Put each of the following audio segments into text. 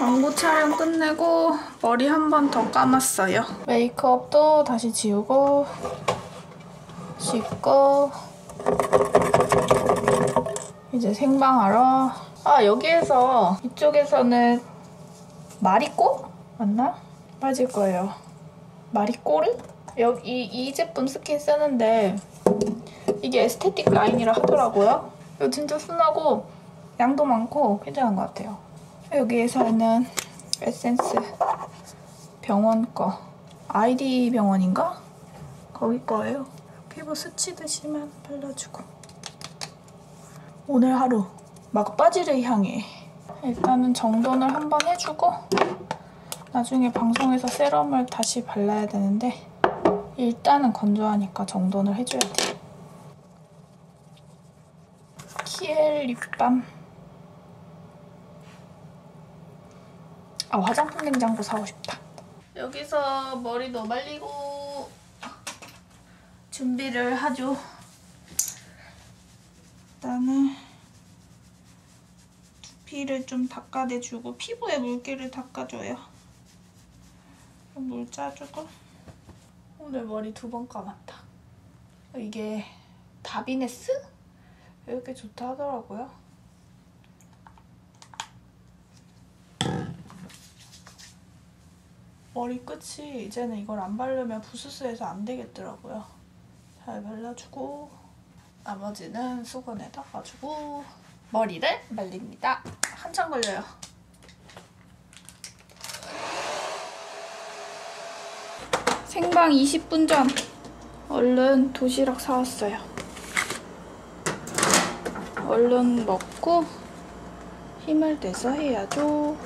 광고 촬영 끝내고 머리 한 번 더 감았어요. 메이크업도 다시 지우고 씻고 이제 생방하러 아 여기에서 이쪽에서는 마리꼬? 맞나? 맞을 거예요. 마리꼬르? 여기 이 제품 스킨 쓰는데 이게 에스테틱 라인이라 하더라고요. 이거 진짜 순하고 양도 많고 괜찮은 것 같아요. 여기에서는 에센스 병원 거 아이디 병원인가? 거기 거예요. 피부 스치듯이만 발라주고 오늘 하루 막 빠지를 향해 일단은 정돈을 한번 해주고 나중에 방송에서 세럼을 다시 발라야 되는데 일단은 건조하니까 정돈을 해줘야 돼요. 키엘 립밤 아 화장품 냉장고 사고 싶다. 여기서 머리도 말리고 준비를 하죠. 일단은 두피를 좀 닦아내주고 피부에 물기를 닦아줘요. 물 짜주고 오늘 머리 두 번 감았다. 이게 다비네스? 이렇게 좋다 하더라고요. 머리 끝이 이제는 이걸 안 바르면 부스스해서 안 되겠더라고요. 잘 발라주고 나머지는 수건에 닦아주고 머리를 말립니다. 한참 걸려요. 생방 20분 전 얼른 도시락 사왔어요. 얼른 먹고 힘을 내서 해야죠.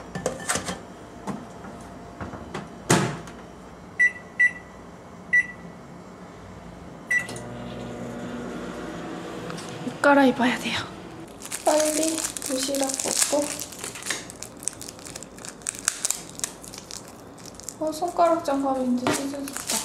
갈아입어야 돼요. 빨리 도시락 먹고 어, 손가락 이제 찢어졌다.